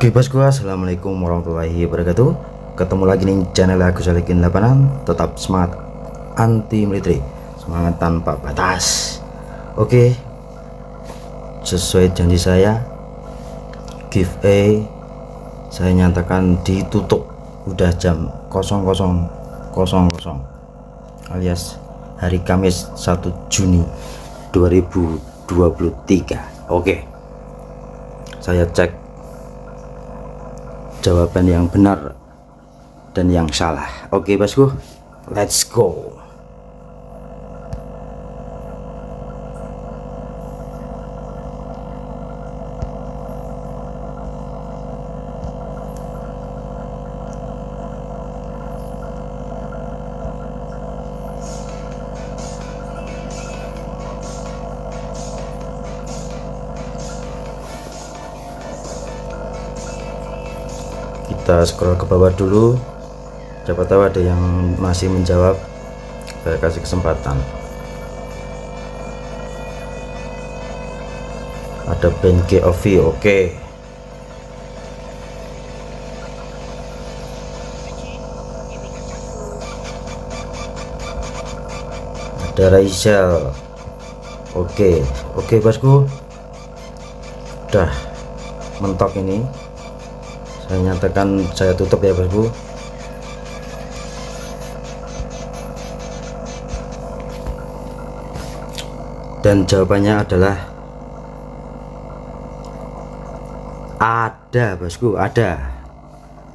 Oke bosku assalamualaikum warahmatullahi wabarakatuh. Ketemu lagi nih channel aku Salikin Lapanan Tetap semangat anti military Semangat tanpa batas. Oke Sesuai janji saya Giveaway Saya nyatakan ditutup. Udah jam 00.00 Alias hari Kamis 1 Juni 2023 Oke Saya cek jawaban yang benar dan yang salah. Oke bosku. Let's go kita scroll ke bawah dulu siapa tahu ada yang masih menjawab saya kasih kesempatan ada band GOV oke okay. ada Raisel oke okay. oke okay, bosku udah mentok ini saya nyatakan saya tutup ya bosku dan jawabannya adalah ada bosku ada.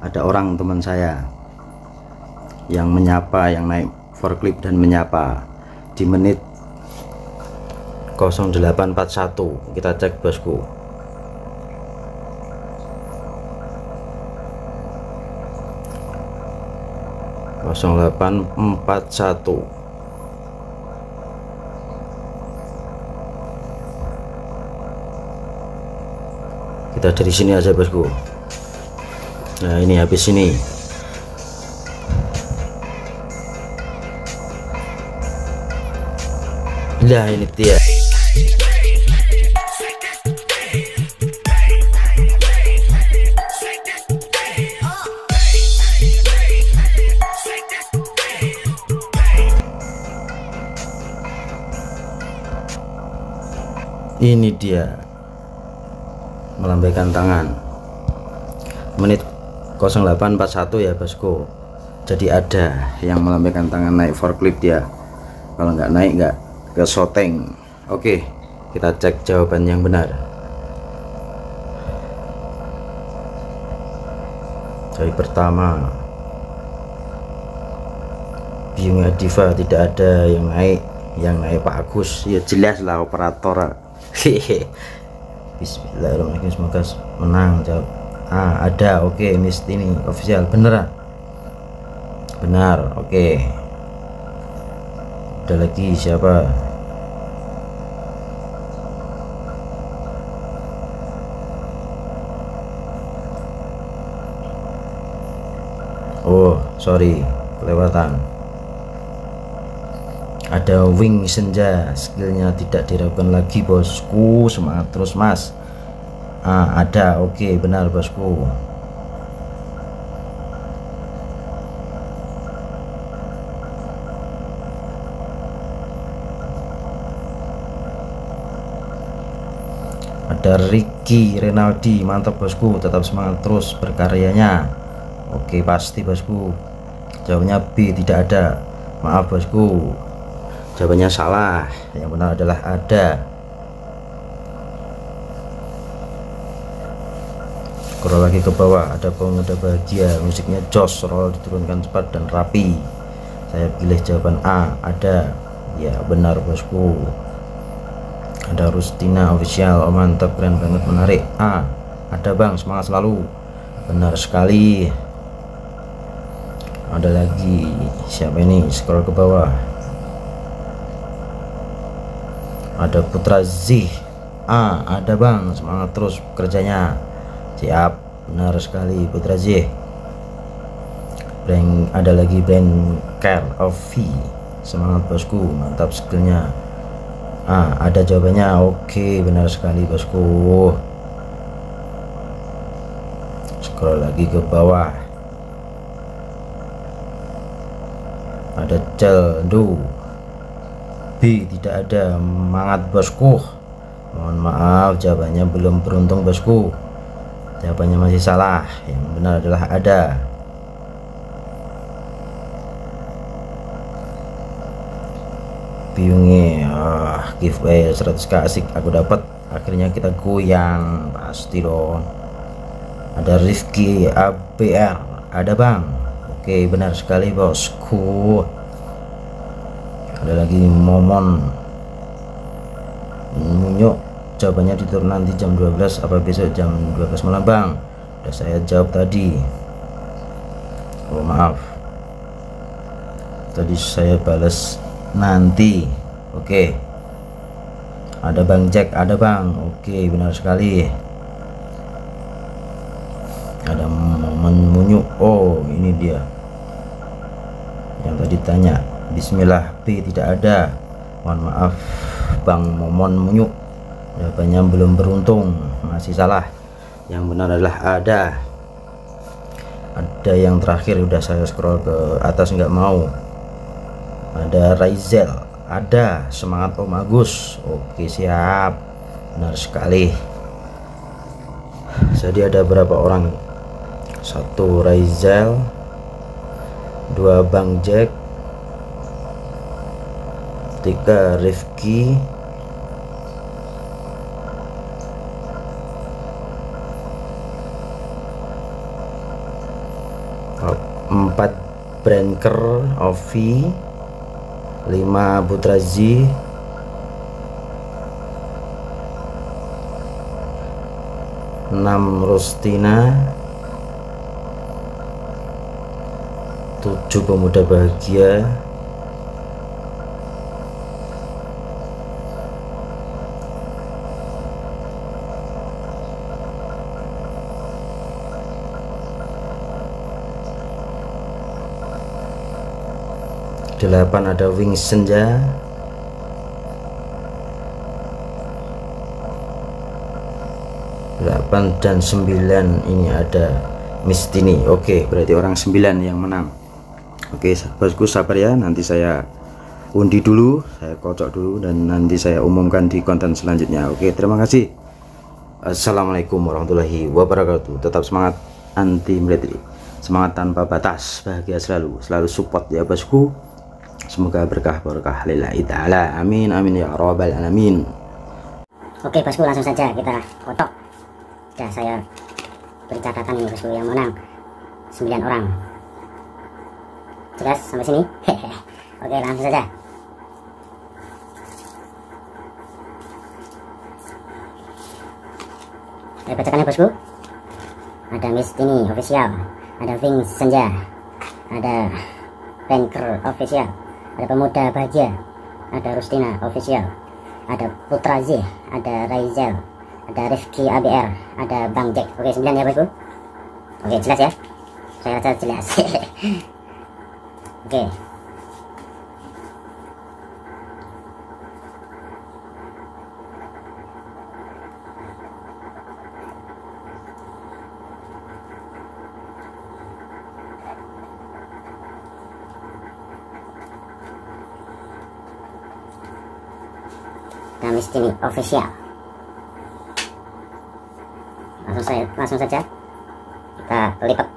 Ada orang teman saya yang menyapa yang naik forklift dan menyapa. Di menit 0841 kita cek bosku 0841 kita dari sini aja bosku. Nah ini habis ini. Lah ini dia ini dia. Melambaikan tangan. Menit 0841 ya bosku. Jadi ada yang melambaikan tangan naik forklift ya. Kalau nggak naik nggak ke soteng. Oke kita cek jawaban yang benar. Dari pertama Bima Diva tidak ada yang naik yang naik Pak Agus. Ya jelas lah operator Bismillahirrahmanirrahim. Semoga menang jawab ah ada. Oke okay, ini ini official. Beneran? Benar. Oke. Okay. ada lagi siapa? Oh sorry. Kelewatan ada wing senja skillnya tidak diragukan lagi bosku. Semangat terus mas. Ah, ada. Oke okay, benar bosku. Ada Ricky Renaldi. Mantap bosku. Tetap semangat terus berkaryanya. Oke pasti bosku. Jawabnya B tidak ada. Maaf bosku jawabannya salah. Yang benar adalah ada. Scroll lagi ke bawah. Ada pemuda bahagia. Musiknya jos roll diturunkan cepat dan rapi. Saya pilih jawaban A ada. Ya benar bosku. Ada Rustina official. Oh mantap. Keren banget. Menarik. A ada bang. Semangat selalu. Benar sekali. Ada lagi. Siapa ini? Scroll ke bawah ada Putra Z. Ah ada bang. Semangat terus kerjanya. Siap. Benar sekali Putra Z. Brand ada lagi brand Care of V. Semangat bosku. Mantap skillnya. Ah ada jawabannya. Oke benar sekali bosku. Scroll lagi ke bawah. Ada celdu B tidak ada mangat bosku. Mohon maaf jawabannya belum beruntung bosku. Jawabannya masih salah. Yang benar adalah ada. Biungnya ah, giveaway 100k asik aku dapat. Akhirnya kita goyang. Pasti dong. Ada Rifki ABR ada bang. Oke benar sekali bosku ada lagi momon. Munyuk jawabannya diturun nanti jam 12 apa besok jam 12 malam bang? Udah saya jawab tadi. Oh maaf. Tadi saya balas nanti. Oke. Ada bang Jack ada bang. Oke benar sekali. Ada momen munyuk. Oh ini dia. Yang tadi tanya Bismillah B tidak ada. Mohon maaf Bang Momon munyuk. Jawabannya belum beruntung masih salah. Yang benar adalah ada. Ada yang terakhir udah saya scroll ke atas nggak mau. Ada Raizel ada. Semangat Om Agus. Oke siap. Benar sekali. Jadi ada berapa orang? Satu Raizel dua Bang Jack tiga Rifki empat Branker Ovi lima Butrazi enam Rustina tujuh pemuda bahagia delapan ada wing senja. Delapan dan sembilan ini ada Mistini. Oke berarti orang sembilan yang menang. Oke bosku sabar ya nanti saya undi dulu saya kocok dulu dan nanti saya umumkan di konten selanjutnya. Oke terima kasih. Assalamualaikum warahmatullahi wabarakatuh. Tetap semangat anti military semangat tanpa batas. Bahagia selalu selalu support ya bosku semoga berkah berkah. Lillahi ta'ala. Amin amin ya rabbal alamin. Oke bosku langsung saja kita kotok sudah saya beri catatan ini bosku yang menang. 9 orang. Jelas sampai sini? Oke langsung saja. Saya bacakannya bosku? Ada Miss ini official. Ada Ving Senja. Ada Banker official ada pemuda bahagia ada Rustina official ada Putra Z ada Raizel ada Rifki ABR ada Bang Jack. Oke 9 ya bosku? Oke jelas ya? Saya rasa jelas. Oke Ini official. Langsung saya langsung saja. Kita lipat.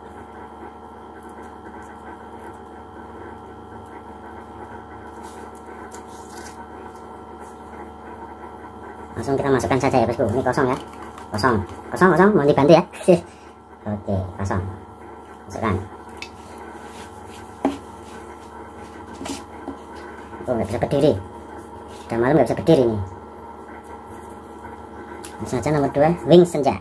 Langsung kita masukkan saja ya bosku. Ini kosong ya. Kosong. Kosong kosong. Mau dibantu ya. Oke kosong. Masukkan. Oh nggak bisa berdiri. Udah malam nggak bisa berdiri nih langsung aja nomor 2 wing senja.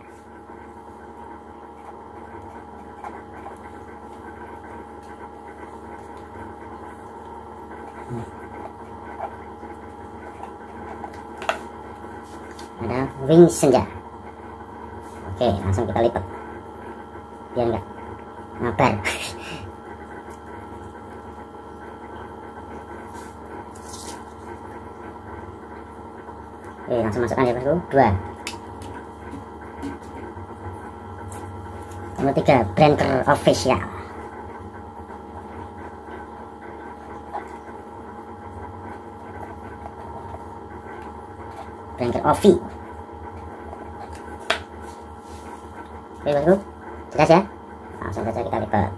Ada wing senja. Oke langsung kita lipat. Biar enggak? Ngabar oke langsung masukkan ya bosku dua nomor tiga Branker official. Branker Ovi oke bosku jelas ya? Langsung saja kita lipat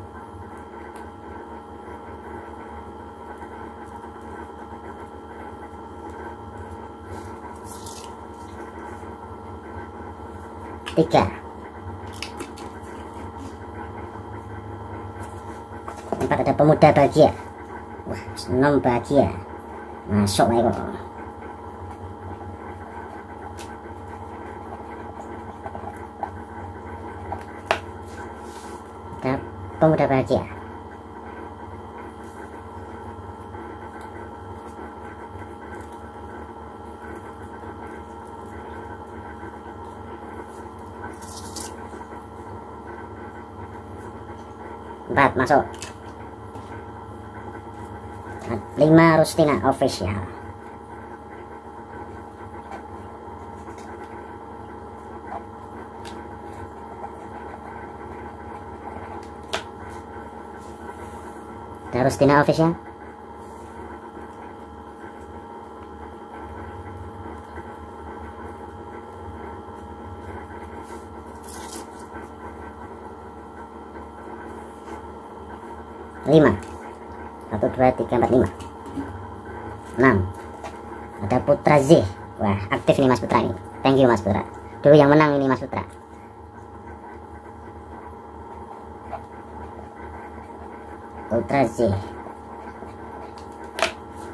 tiga empat ada pemuda bahagia. Wah senang bahagia. Masuk lah kok ada pemuda bahagia. Empat masuk lima Rustina official. Ada Rustina official? Lima satu dua tiga empat lima. Enam. Ada Putra Z. Wah aktif nih Mas Putra nih thank you Mas Putra. Dulu yang menang ini Mas Putra. Putra Z.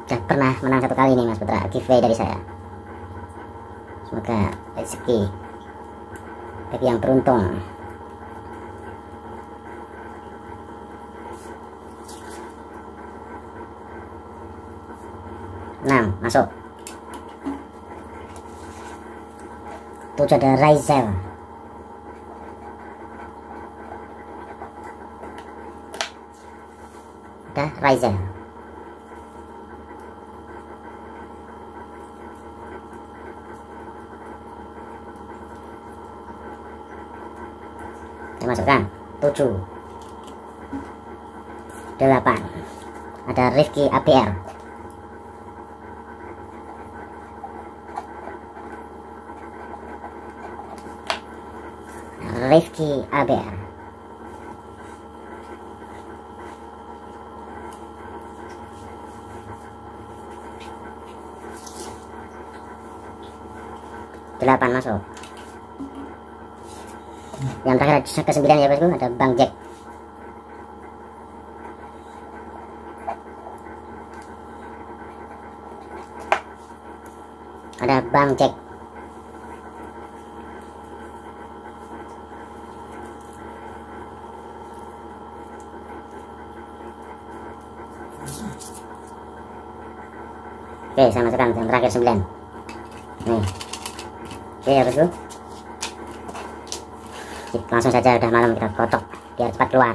Sudah pernah menang satu kali nih Mas Putra. Giveaway dari saya. Semoga rezeki bagi yang beruntung enam masuk. Tujuh ada Raizel ada kita masukkan. Tujuh. Delapan. Ada Rifki APR Rifki ABR delapan masuk. Yang terakhir ke sembilan ya bosku? Ada Bang Jack. Ada Bang Jack Oke, saya masukkan yang terakhir 9. Nih. Oke, ya bosku. Langsung saja udah malam kita kocok biar cepat keluar.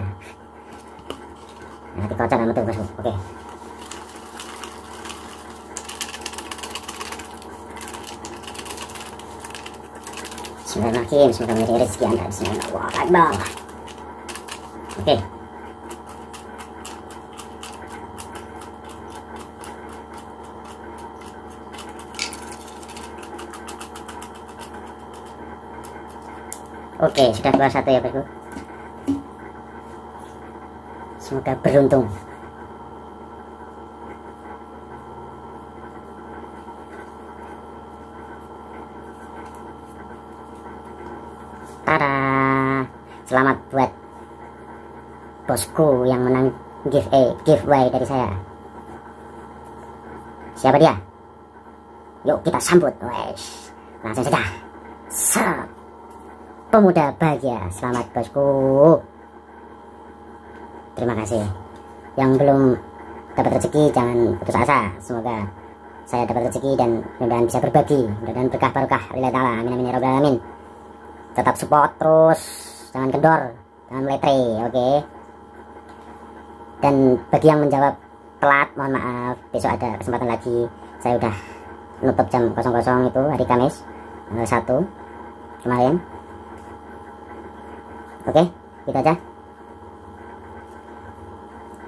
Nanti kocok dan betul bosku. Oke. Bismillahirrahmanirrahim. Semoga menjadi rezeki anda. Bismillahirrahmanirrahim. Oke. Oke, sudah keluar satu ya bosku. Semoga beruntung. Tada! Selamat buat bosku yang menang give eh, giveaway dari saya. Siapa dia? Yuk kita sambut, wes. Langsung saja. Set pemuda bahagia. Selamat bosku. Terima kasih. Yang belum dapat rezeki jangan putus asa. Semoga saya dapat rezeki dan mudah-mudahan bisa berbagi. Mudah-mudahan berkah barokah. Lillahi ta'ala. Amin amin ya rabbal alamin. Tetap support terus. Jangan kendor. Jangan meletre, oke. Okay? Dan bagi yang menjawab telat, mohon maaf. Besok ada kesempatan lagi. Saya udah nutup jam 00 itu hari Kamis tanggal 1 kemarin Oke, gitu aja.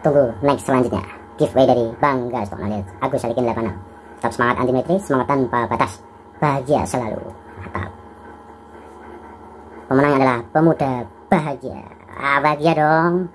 Tunggu next selanjutnya. Giveaway dari Bangga Stok Knowledge Agus Salikin 86 tetap semangat anti metri semangat tanpa batas. Bahagia selalu. Mantap. Pemenangnya adalah pemuda bahagia. Ah, bahagia dong